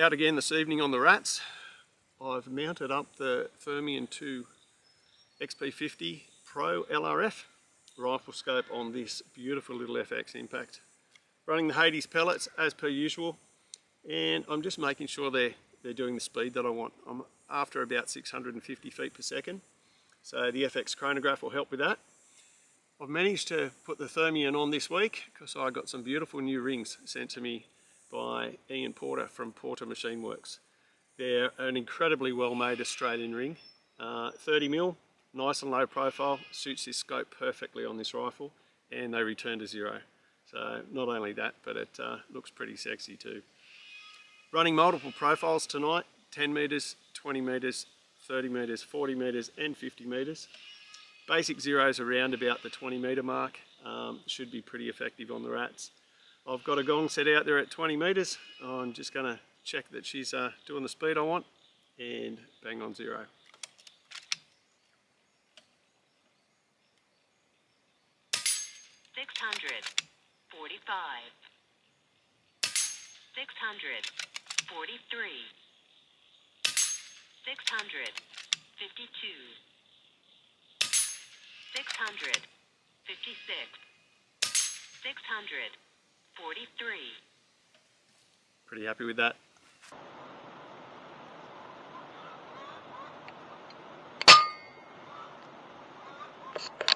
Out again this evening on the rats. I've mounted up the Thermion 2 XP50 Pro LRF rifle scope on this beautiful little FX Impact. Running the Hades pellets as per usual and I'm just making sure they're, they're doing the speed that I want. I'm after about 650 feet per second so the FX chronograph will help with that. I've managed to put the Thermion on this week because I got some beautiful new rings sent to me by Ian Porter from Porter Machine Works. They're an incredibly well made Australian ring, uh, 30 mil, nice and low profile, suits this scope perfectly on this rifle and they return to zero. So not only that, but it uh, looks pretty sexy too. Running multiple profiles tonight, 10 metres, 20 metres, 30 metres, 40 metres and 50 metres. Basic zeros around about the 20 metre mark, um, should be pretty effective on the rats. I've got a gong set out there at 20 metres. I'm just going to check that she's uh, doing the speed I want and bang on zero. Six hundred forty-five. Six hundred forty-three. Six hundred fifty-two. Six hundred fifty-six. Six hundred 43. Pretty happy with that. you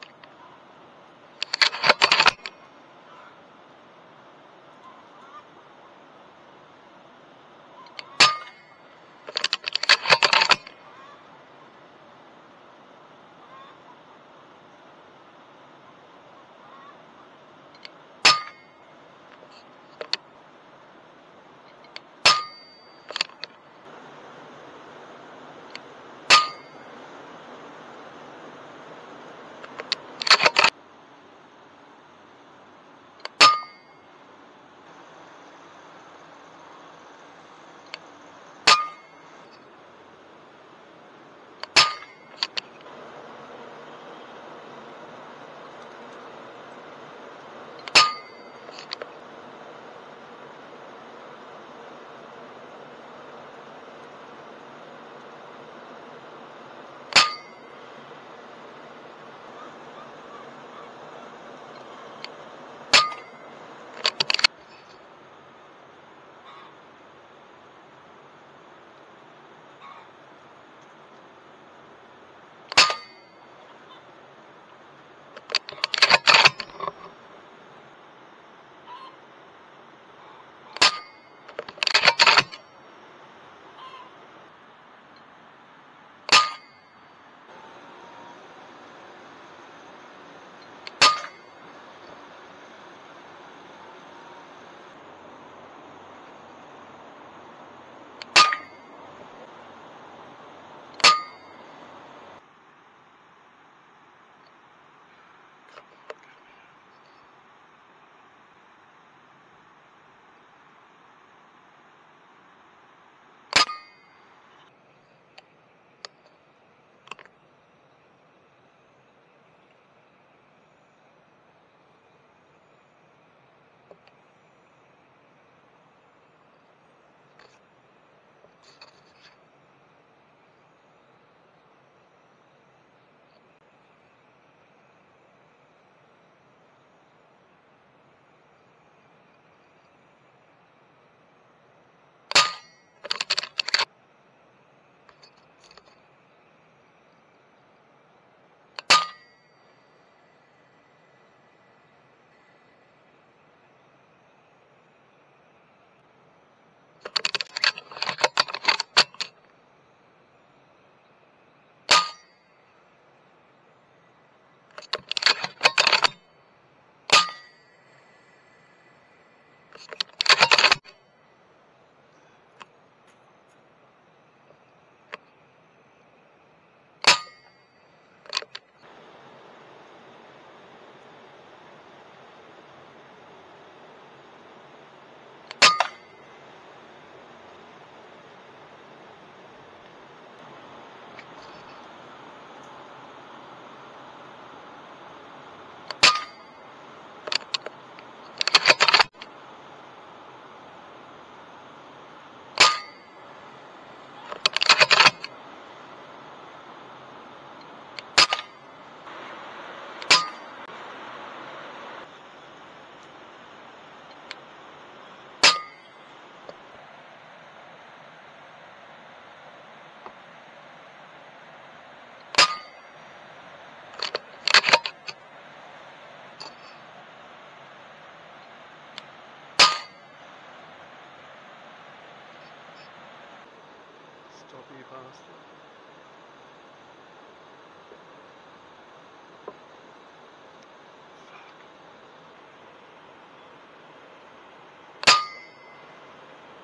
Stop you bastard.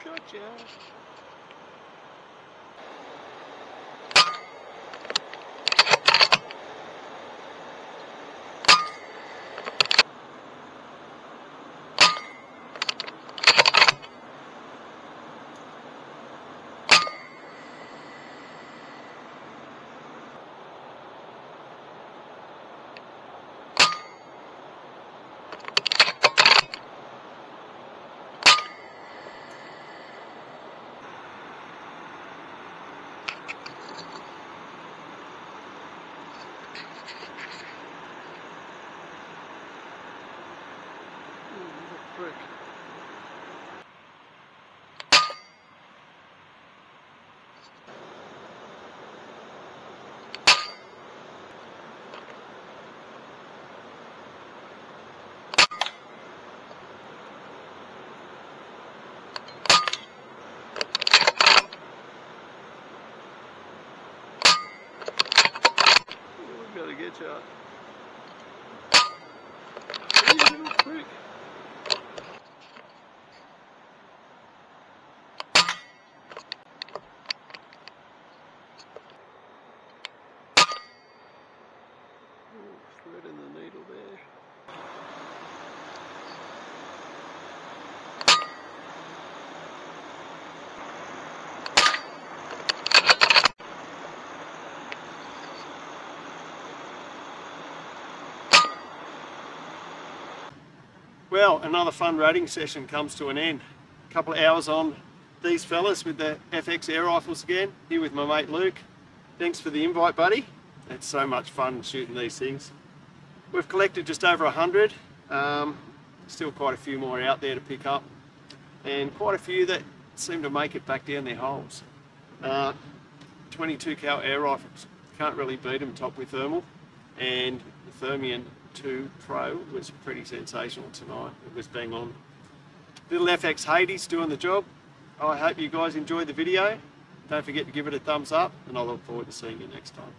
Gotcha. We gotta get you out. You little prick. Ooh, thread in the needle there. Well, another fun ratting session comes to an end. A couple of hours on these fellas with the FX air rifles again. Here with my mate Luke. Thanks for the invite, buddy. It's so much fun shooting these things. We've collected just over 100. Um, still quite a few more out there to pick up. And quite a few that seem to make it back down their holes. Uh, 22 cal air rifles. Can't really beat them top with thermal. And the Thermion 2 Pro was pretty sensational tonight. It was bang on. Little FX Hades doing the job. I hope you guys enjoyed the video. Don't forget to give it a thumbs up and I look forward to seeing you next time.